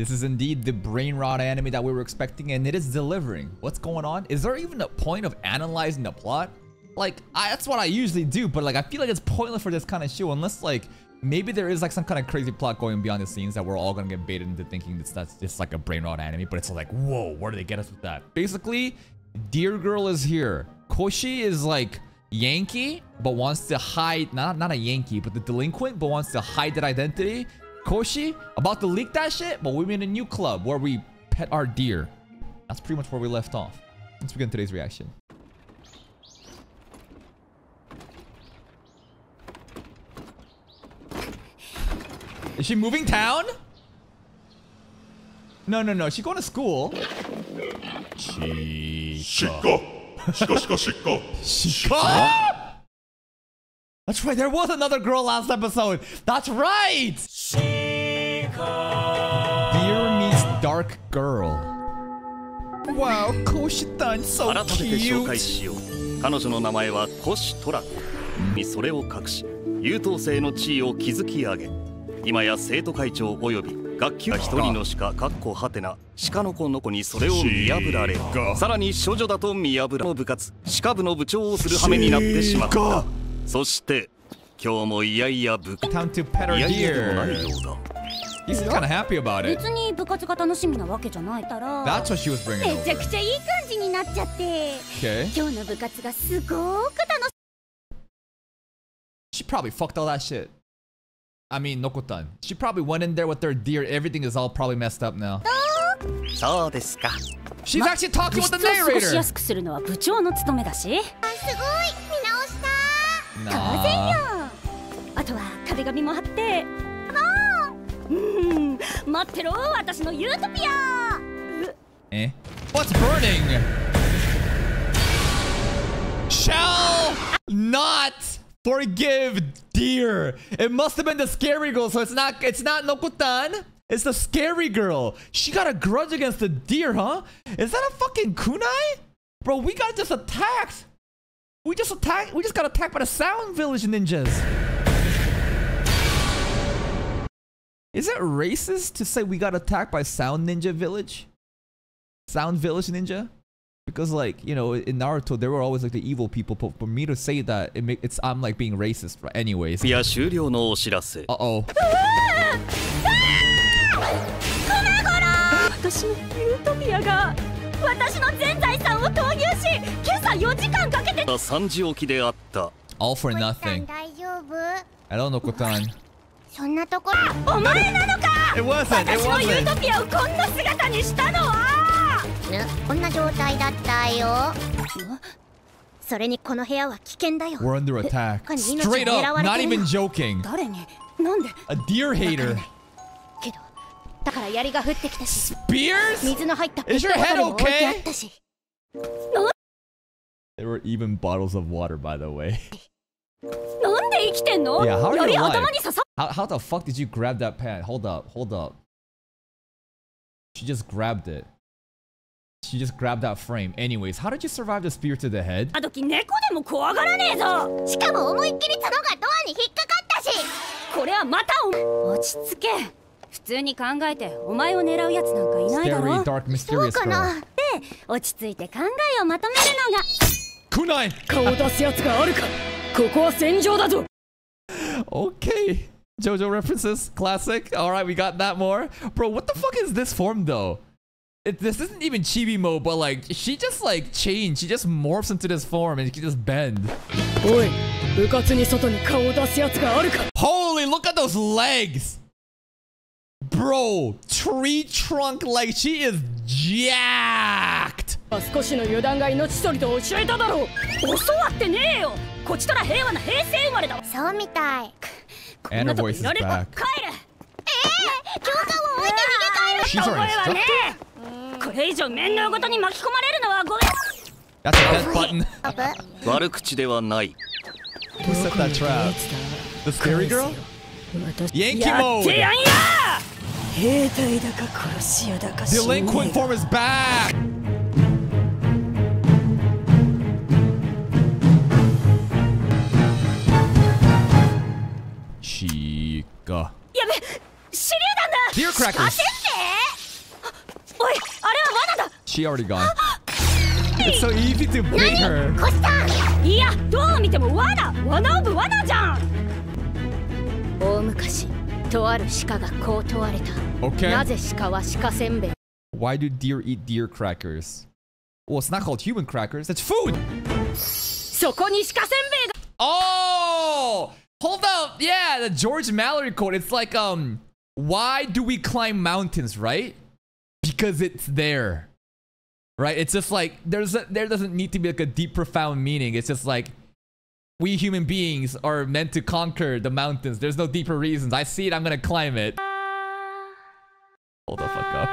This is indeed the brain rot anime that we were expecting, and it is delivering. What's going on? Is there even a point of analyzing the plot? Like, I, that's what I usually do, but like, I feel like it's pointless for this kind of show unless like, maybe there is like some kind of crazy plot going behind the scenes that we're all gonna get baited into thinking that's, that's just like a brain rot anime, but it's like, whoa, where do they get us with that? Basically, Deer Girl is here. Koshi is like Yankee, but wants to hide, not, not a Yankee, but the delinquent, but wants to hide that identity. Koshi about to leak that shit, but we're in a new club where we pet our deer. That's pretty much where we left off. Let's begin today's reaction. Is she moving town? No, no, no. She's going to school. Chico. Chico, Chico, Chico. Chico? That's right. There was another girl last episode. That's right. Dear meets dark girl. Wow, Koshi-tan, so 改めて紹介.しよう。彼女の名前はコシトラコ。にそれを隠し優等生の地位を築き上げ。今や生徒会長及び学級は一人の鹿かっこはてな鹿の子の子にそれを見破られ鹿さらに処女だと見破られ部活。鹿部の部長をする羽目になってしまった。鹿そして今日もいやいや部いやいやでもない.ようだ He's kind of happy about it. 別に部活が楽しみなわけじゃないから That's what she was bringing めちゃ over. くちゃいい感じになっちゃって Okay. 今日の部活がすごく楽し She probably fucked all that shit. I mean, Nokotan. She probably went in there with her deer. Everything is all probably messed up now. そうですか She's actually talking 部 with the 室を過ごし narrator. やすくするのは部長の務めだしすごい見直した当然 Nah. よあとは壁紙も貼ってあー うん待ってろ私のユートピアえ What's burning? Shall not forgive deer. It must have been the scary girl, so it's not it's not Nokotan. It's the scary girl. She got a grudge against the deer, huh? Is that a fucking kunai? Bro, we got just attacked. We just attacked. We just got attacked by the Sound Village ninjas. Is it racist to say we got attacked by Sound Ninja Village? Sound Village Ninja? Because like, you know, in Naruto, there were always like the evil people, but for me to say that, it make, it's, I'm like being racist, right? anyways. Uh-oh. All for nothing. I don't know, Kotan. そんなところお前なのか私のユー.トピアをこんな姿にしたのはぬこんな状態だったよそれにこの部屋は危険だよ We're under attack. Straight up. Not even の joking. 誰になんで A deer hater. けどだから槍が降ってきたし Spears? 水の入ったペ Is ッ your トボト head ルも置いてあ okay? ったし There were even bottles of water, by the way. なんで生きてんの Yeah, how are you 槍 alive? How, how the fuck did you grab that pan? Hold up, hold up. She just grabbed it. She just grabbed that frame. Anyways, how did you survive the spear to the head? った時猫でも怖がらねえぞしかも思いっきり角がドアに引っかかったしこれはまたお落ち着け普通に考えてお前を狙うやつなんかいないだ Scary, ろ dark, そう mysterious か girl. な落ち着いて考えをまとめるのが Kunai! 顔を出すやつがあるかここは戦場だぞ Okay. JoJo references. Classic. Alright, we got that more. Bro, what the fuck is this form though? It, this isn't even chibi mode, but like, she just like changed. She just morphs into this form and she can just bend. おい部活に外に顔を出すやつがあるか Holy, look at those legs! Bro, tree trunk like she is jacked! 少しの油断が命取りと教えただろう教わってねえよこちとら平和な平成生まれだそうみたいこんなとこいられ.帰る教科を置いて逃げ帰る our えは?ねえこれ以上面倒ごとに巻き込まれるのはごめん That's a death button. 悪口ではない Who set that trap? The scary girl? Yankee mode! やんや兵隊だか殺し屋だか Delinquent form is back! べ手榴弾だ Deer crackers. 走って She already gone. it's so easy to bait her. コシタンいやどう見ても罠罠オブ罠じゃん大昔とある鹿がこう問われた、Okay. なぜ鹿は鹿せんべい Why do deer eat deer crackers? Well, it's not called human crackers. It's food. そこに鹿せんべいが Oh, Hold up. Yeah, the George Mallory quote. It's like, um, why do we climb mountains, right? Because it's there. Right? It's just like there's a, there doesn't need to be like a deep profound meaning. It's just like we human beings are meant to conquer the mountains. There's no deeper reasons. I see it, I'm gonna climb it. Hold the fuck up.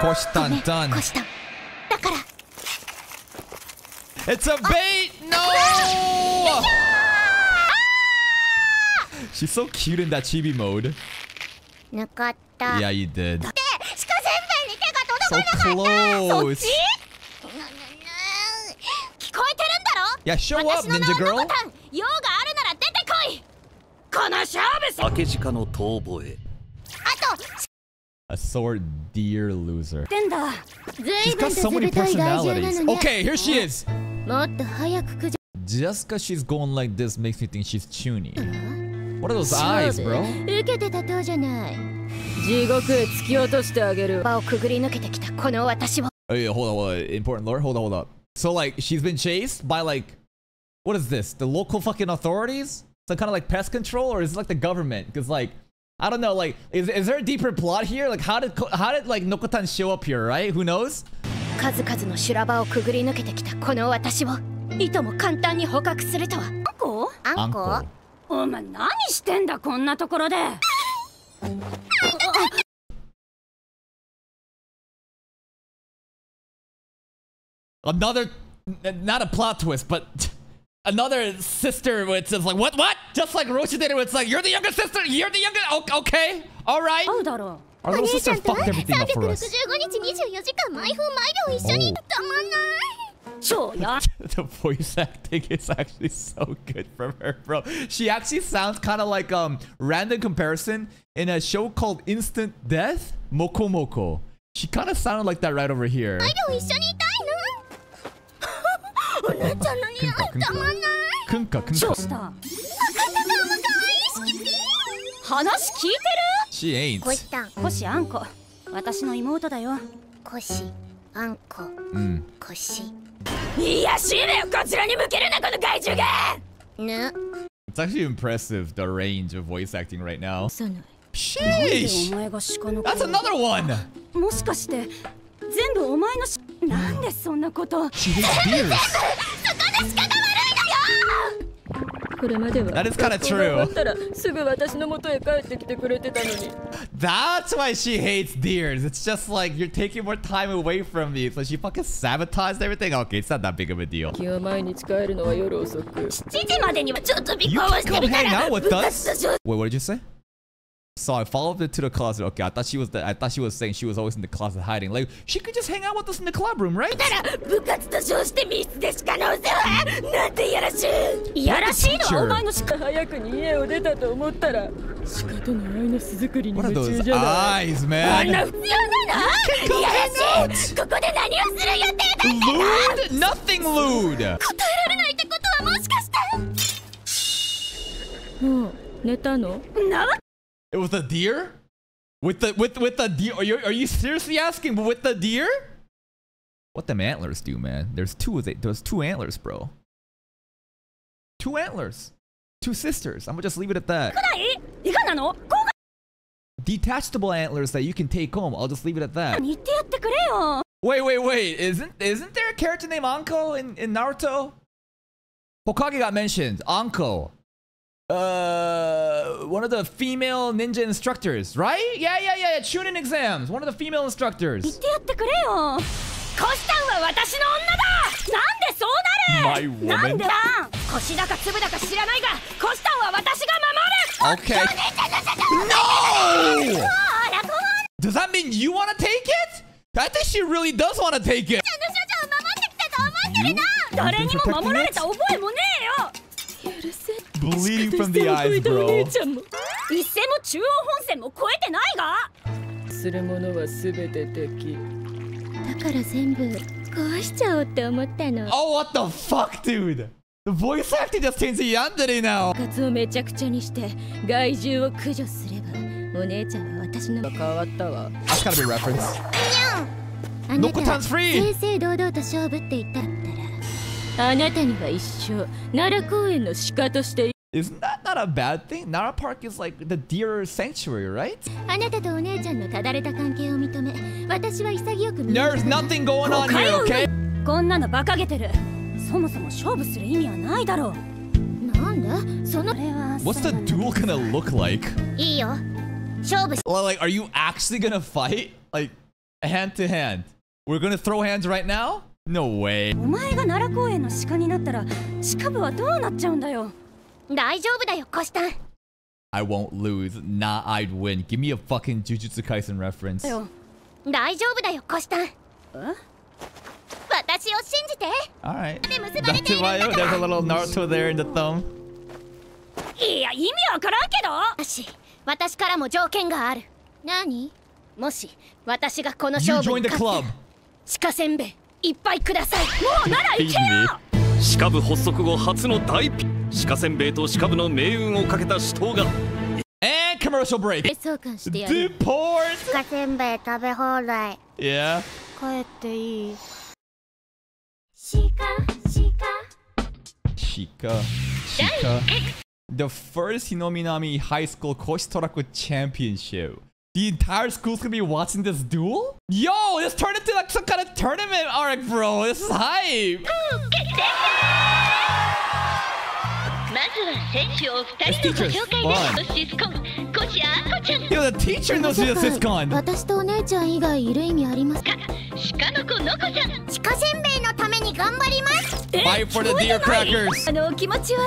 Koshtan done. だから It's a bait! No! She's so cute in that chibi mode. 抜かった Yeah, you did. 鹿せんべいに手が届 So かなかった close. 聞こえてるんだろ Yeah, show up, 私の名 Ninja はノ Girl. コタン用があるなら出てこいこの勝負せ明け鹿の遠吠えあと A sword deer loser. てんだ 随 She's 分 got と so ず many ぶとい害獣な personalities. のね Okay, here she is. もっと早く駆除 Just because she's going like this makes me think she's chuny. What are those eyes, bro? 受けてたとじゃない地獄へ突き落としてあげる場をくぐり抜けてきたこの私を Oh, yeah, hold on, hold on. Important lore. Hold on, hold up. So, like, she's been chased by, like, what is this? The local fucking authorities? So, kind of like pest control, or is it like the government? Because, like, I don't know. Like, is, is there a deeper plot here? Like, how did Ko- how did like Nokotan show up here? Right? Who knows? 数々の修羅場をくぐり抜けてきたこの私をいとも簡単に捕獲するとはこあんこ Uncle. お前何してんだこんなところで Another, n- not a plot twist, but another sister which is like, what, what? Just like Roshi did it, it's like, you're the youngest sister, you're the youngest, okay, all right. Our little sister fucked everything up for us. Oh. the voice acting is actually so good from her, bro. She actually sounds kind of like um random comparison in a show called Instant Death, Moko Moko. She kind of sounded like that right over here. こなちゃんのにいたまんないくんかくんか。どうしたもいしきぴ話聞いてる？シエインココシあんこ。私の妹だよ。コシあんこ。うん。コシいやしいだよこちらに向けるなこの怪獣がね It's actually impressive the range of voice acting right now. Sheesh! That's another one! もしかして全部お前のしなんでそんなこと She hates deers. これまでは That is 終わ true. ったらすぐ私の元へ帰ってきてくれてたのに That's why she hates deers. It's just like you're taking more time away from me. So she fucking sabotaged everything. Okay, it's not that big of a deal. 気は毎日帰るのは夜遅く7時までにはちょっと尾 You 行を can して come みた hang ら out with 部 us. 活と上 Wait, what did you say? So I followed her to the closet. Okay, I thought she was the, I thought she was saying she was always in the closet hiding. Like she could just hang out with us in the club room, right? 部活と称して密室でしかのせはなんていやらしいいやらしいのはお前の鹿早くに家を出たと思ったら鹿との愛の巣作りに What 夢 are 中 those じゃない eyes, あん man? な必要なのいやらしいここで何をする予定だ Lewd? Nothing lewd. 答えられないってことはもしかしてもう寝たのなわ it was a deer? With the with with the deer? Are you are you seriously asking? With the deer? What them antlers do, man? There's two of it. There's two antlers, bro. Two antlers. Two sisters. I'm gonna just leave it at that. Detachable antlers that you can take home. I'll just leave it at that. Wait, wait, wait. Isn't isn't there a character named Anko in, in Naruto? Hokage got mentioned. Anko uh, one of the female ninja instructors, right? Yeah, yeah, yeah, yeah. Chunin exams. One of the female instructors. My woman. Okay. No! Does that mean you want to take it? I think she really does want to take it. You? You've been protecting it? Bleeding 鹿と from the してお eyes, いたお bro. 姉ちゃんも 中央本線も超えてないがするものは全て敵だから全部壊しちゃおうって思ったの Oh, what the fuck, dude? The voice acting just changed to yandere now. カツをめちゃくちゃにして害獣を駆除すればお姉ちゃんは私の変わったわ That's gotta be a reference. あノコタンスフリー正々堂々と勝負って言ったらあなたには一生奈良公園の鹿として Isn't that not a bad thing? Nara Park is like the deer sanctuary, right? あなたとお姉ちゃんのただれた関係を認め私は潔く見 There's nothing going on here, okay? こんなの馬鹿げてるそもそも勝負する意味はないだろうなんだそのこれは What's the duel gonna look like? いいよ勝負し Well, like, are you actually gonna fight? Like, hand to hand? We're gonna throw hands right now? No way. お前が奈良公園の鹿になったら鹿部はどうなっちゃうんだよ 大丈夫だよコシタン I won't lose. Nah, I'd win. Give me a fucking Jujutsu Kaisen reference. よ大丈夫だよコシタンえ私を信じて Alright. That's ているんだ There's か a ら little Naruto there in the thumb. いや意味わからんけどだし私からも条件がある何もし私がこの勝負に勝っ club. て鹿せんべいいっぱいくださいもうなら行け.よ鹿部発足後初の大ピ鹿せんべいと鹿部の命運をかけた死闘が And commercial break. 相関してやる Deport. 鹿せんべい食べ放題 Yeah. 帰っていい Shika. Shika. The first Hinominami High School Koshitoraku Championship. The entire school's gonna be watching this duel? Yo, this turned into like some kind of tournament arc, bro. This is hype. Teacher ご is 紹介 fun. ですシスコンコシアコちゃん Yo, the teacher knows she's a siscon. 私とお姉ちゃん以外いる意味ありますか？鹿の子のこちゃん鹿せんべいのために頑張ります Fight for the deer crackers. あのお気持ちは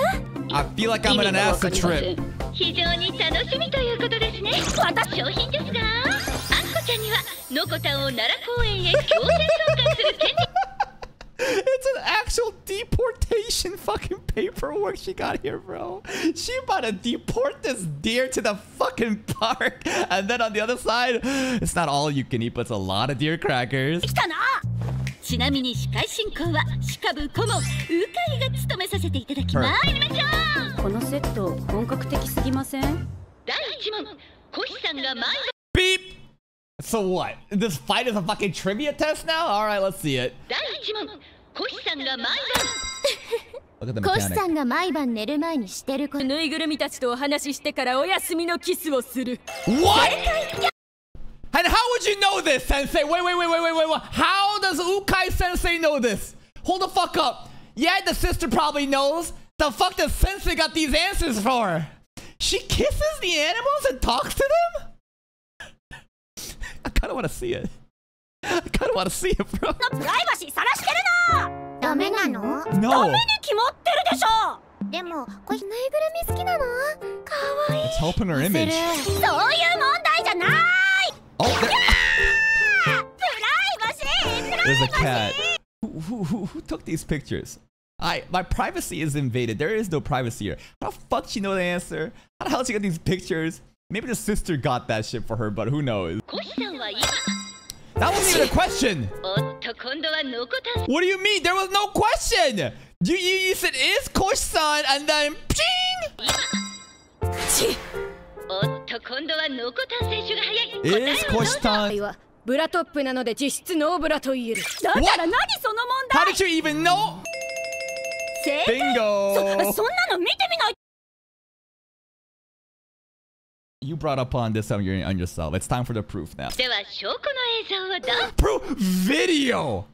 ？I feel like I'm in an acid trip. 非常に楽しみということですね私商品ですがあんこちゃんにはのこたんを奈良公園へ強制送還する権利 It's an actual deportation fucking paperwork she got here, bro. She about to deport this deer to the fucking park. And then on the other side, it's not all you can eat, but it's a lot of deer crackers. 来たなちなみに司会進行は鹿部顧問鵜飼が務めさせていただきます参りましょうこのセット本格的すぎません第1問コシさんが毎 Beep! So what? This fight is a fucking trivia test now? Alright, let's see it. 第1問 コシさんが毎晩 Look at the コシ mechanic. さんが毎晩寝る前にしてることぬいぐるみたちとお話ししてからお休みのキスをする What? And how would you know this, Sensei? Wait, wait, wait, wait, wait, wait, wait. How does Ukai Sensei know this? Hold the fuck up. Yeah, the sister probably knows. The fuck does Sensei got these answers for? She kisses the animals and talks to them? I kinda wanna see it. I kinda wanna see it, bro. プライバシー晒してるなダメなの No. に決まってるでしょでもこぬいぐるみ好きなのかわいい It's helping her image. そういう問題じゃない Oh, there- プライバシープライ there's a cat. Who, who, who, who took these pictures? I my privacy is invaded. There is no privacy here. How the fuck she know the answer? How the hell she got these pictures? Maybe the sister got that shit for her, but who knows? コシさんは今 That wasn't even a question. おっと今度はのこたん What do you mean? There was no question. You you, you said is Kosh-san and then ping. おっと今度はのこたん選手が早い答え Is をどうぞ Kosh-san? はブラトップなので実質ノーブラと言えるだから何その問 How 題 did you even know? 正解 Bingo. そんなの見てみない You brought upon this on, your, on yourself. It's time for the proof now. proof video!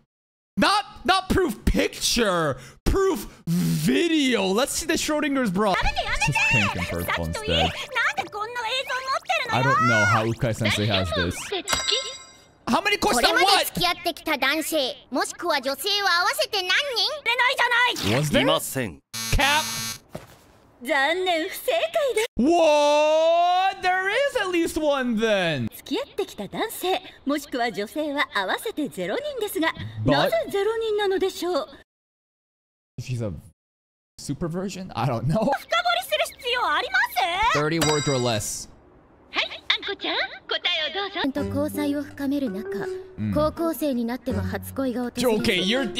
Not, not proof picture! Proof video! Let's see the Schrodinger's bra. This instead. I don't know how Ukai sensei has this. How many course on what? Was there? Cap! 残念不正解です What? There is at least one then. 付き合ってきた男性もしくは女性は合わせて0人ですが But- なぜ0人なのでしょう？She's a super version? I don't know. 深掘りする必要あります？30 words or less. んと交際を深める中、うん高校生になっても初恋が訪れる Okay, you're.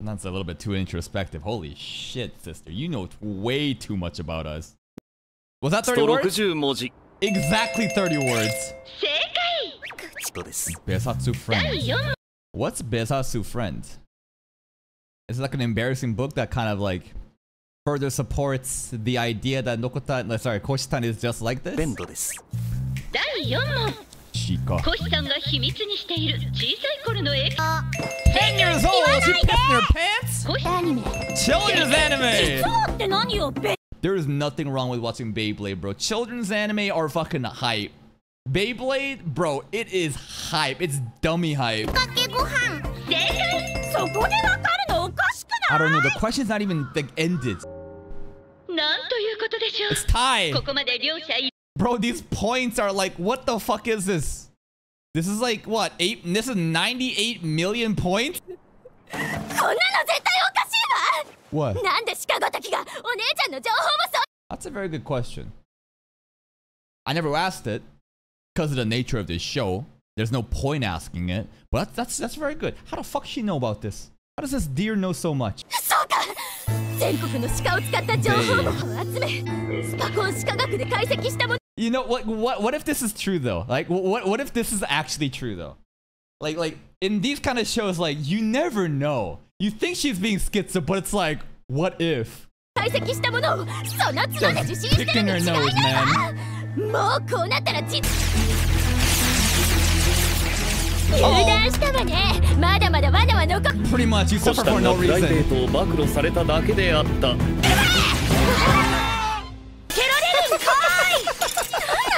That's a little bit too introspective. Holy shit, sister. You know way too much about us. Was that 30 words? Exactly 30 words. Bessatsu friend. What's Bessatsu friend? It's like an embarrassing book that kind of like further supports the idea that Nokota, sorry, Koshitan is just like this. ンドです。第4問 Shika. コシさんが秘密にしている小さい頃のエピ 10 years old! She pissed in her pants? コシアニメ Children's anime! そうって何よベ There is nothing wrong with watching Beyblade, bro. Children's anime are fucking hype. Beyblade, bro, it is hype. It's dummy hype. かけご飯正解そこでわかるのおかしく I don't know. The question's not even like ended. なんということでしょ It's tied. うここまで両者一 Bro, these points are like, what the fuck is this? This is like what? Eight? This is 98 million points? こんなの絶対おかしい What? わなんで鹿ごときがお姉ちゃんの情報もそう That's a very good question. I never asked it because of the nature of this show. There's no point asking it, but that's that's very good. How the fuck she know about this? How does this deer know so much? そうか全国の鹿を使った情報網を集めスパコン鹿学で解析したもの you know what? What? What if this is true though? Like, what? What if this is actually true though? Like, like in these kind of shows, like you never know. You think she's being schizo, but it's like, what if? Just picking her nose, man. Oh. Pretty much, you suffer for no reason.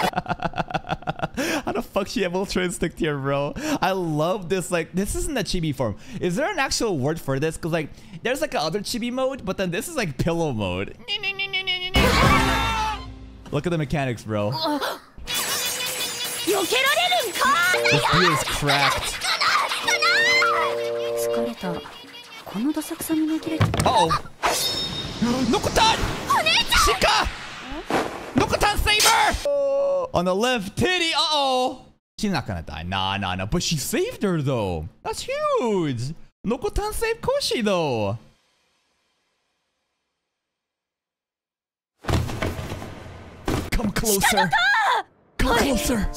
How the fuck she have Ultra Instinct here, bro? I love this. Like, this isn't a chibi form. Is there an actual word for this? Because, like, there's, like, other chibi mode, but then this is, like, pillow mode. Look at the mechanics, bro. This view is cracked. Uh oh. Nokotan! Shika! saver! Oh, on the left titty. Uh-oh. She's not gonna die. Nah, nah, nah. But she saved her, though. That's huge. Nokotan saved Koshi, though. Come closer. Come closer.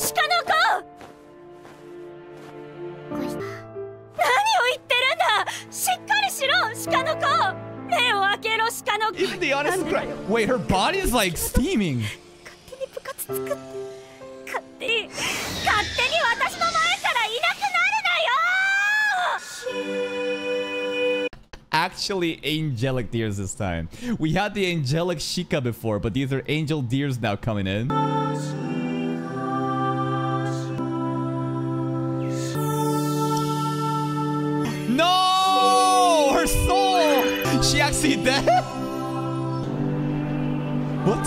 Even the honest... Wait, her body is like steaming. 勝手に部活作って勝手に勝手に私の前からいなくなるなよ Actually, angelic deers this time. We had the angelic Shika before, but these are angel deers now coming in. No! Her soul! She actually dead?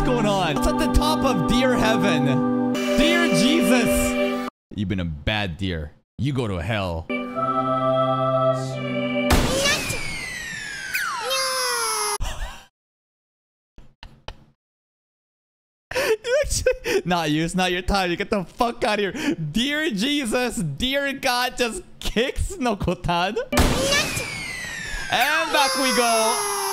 Going on? It's at the top of deer heaven. Dear Jesus! You've been a bad deer. You go to hell. Not you. It's not your time. You get the fuck out of here. Dear Jesus, dear God, just kicks Nokotan. And back we go.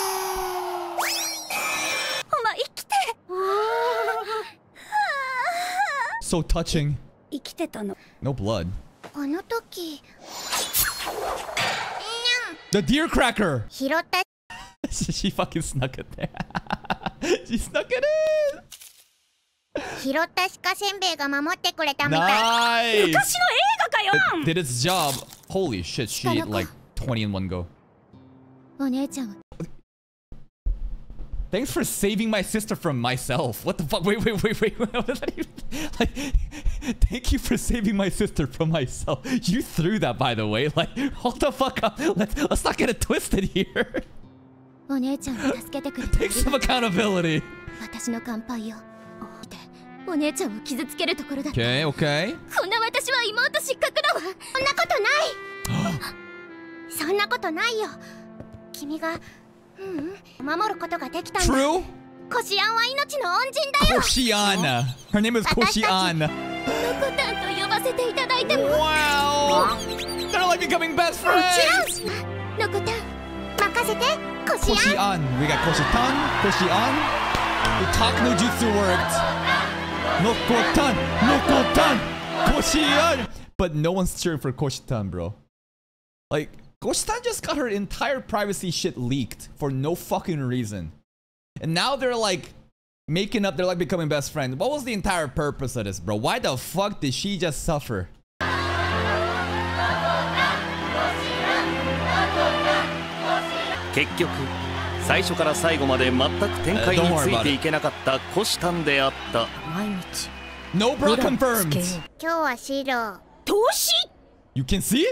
So touching. 生きてたの No blood. あの時 The deer cracker. 拾った she, she fucking snuck it there. she snuck it in. 拾った鹿せんべいが守ってくれたみたい Nice. 昔の映画かよ It did its job. Holy shit, she ate like 20 in one go. お姉ちゃんは Thanks for saving my sister from myself. What the fuck? Wait, wait, wait, wait. What does that even... Like, thank you for saving my sister from myself. You threw that, by the way. Like, hold the fuck up. Let's, let's not get it twisted here. お姉ちゃんを助けてくれて Take some accountability. 私の乾杯よでお姉ちゃんを傷つけるところだった Okay, okay. こんな私は妹失格だわそんなことないそんなことないよ君が True? Koshian. Her name is Koshian. Wow. They're like becoming best friends. Koshian. We got Koshitan, Koshian. The talk no jutsu worked. Nokotan, Nokotan, Koshian. But no one's cheering for Koshitan, bro. Like, Gostan just got her entire privacy shit leaked for no fucking reason. And now they're like making up, they're like becoming best friends. What was the entire purpose of this, bro? Why the fuck did she just suffer? Uh, no bra confirmed. You can see?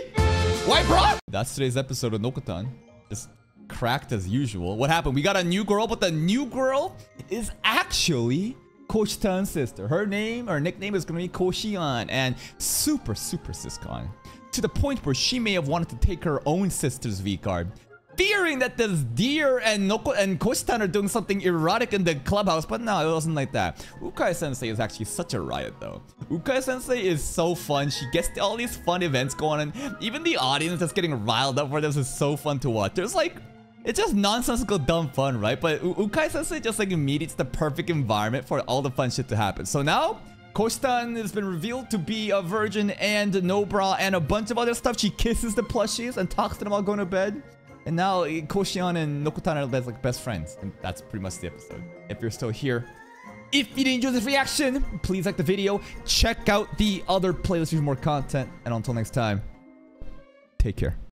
White bra? That's today's episode of Nokotan. Just cracked as usual. What happened? We got a new girl, but the new girl is actually Koshi-tan's sister. Her name, her nickname is gonna be Koshian and super, super Siscon. To the point where she may have wanted to take her own sister's V-card. Fearing that this deer and Noko and Koshitan are doing something erotic in the clubhouse, but no, it wasn't like that. Ukai Sensei is actually such a riot though. Ukai Sensei is so fun. She gets all these fun events going on. Even the audience that's getting riled up for this is so fun to watch. There's like it's just nonsensical dumb fun, right? But Ukai Sensei just like mediates the perfect environment for all the fun shit to happen. So now Kostan has been revealed to be a virgin and no bra and a bunch of other stuff. She kisses the plushies and talks to them while going to bed. And now eh, Koshian and Nokotan are like best friends. And that's pretty much the episode. If you're still here, if you did enjoy this reaction, please like the video. Check out the other playlists for more content. And until next time, take care.